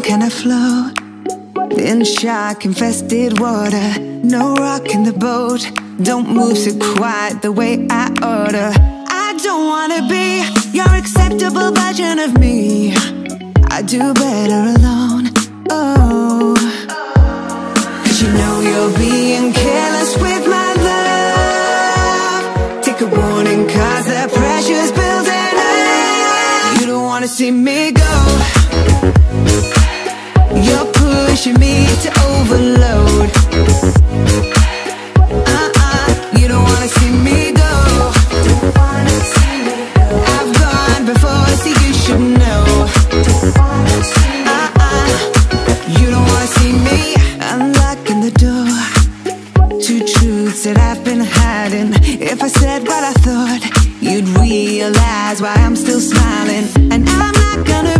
can I float? In shark infested water, no rock in the boat. Don't move so quiet the way I order. I don't wanna be your acceptable version of me. I do better alone. Oh, Cause you know you're being careless with my love. Take a warning, cause the pressure's building up. You don't wanna see me go. To overload. Uh-uh, you don't wanna see me go. I've gone before, so you should know. Uh-uh, you don't wanna see me unlocking the door. Truths that I've been hiding. If I said what I thought, you'd realize why I'm still smiling. And I'm not gonna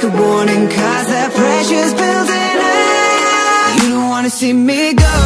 Take a warning, cause the pressure's building up. You don't wanna see me go.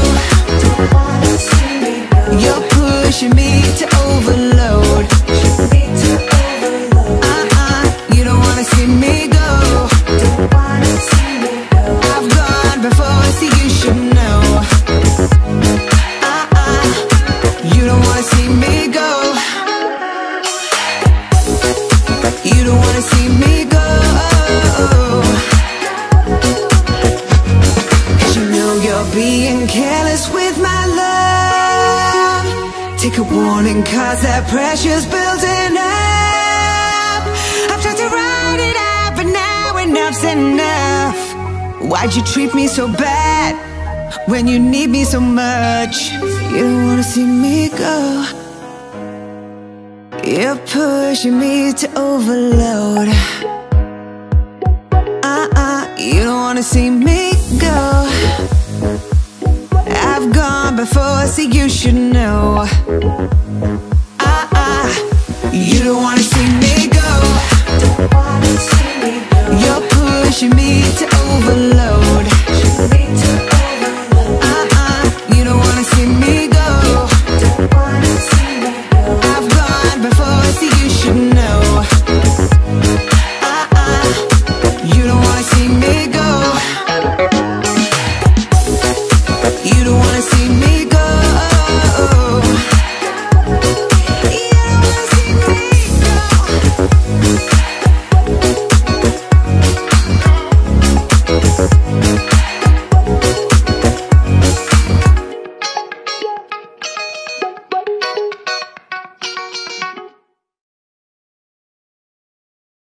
Take a warning, cause that pressure's building up. I've tried to write it out, but now enough's enough. Why'd you treat me so bad when you need me so much? You don't wanna see me go. You're pushing me to overload. Uh-uh, you don't wanna see me before, so you should know.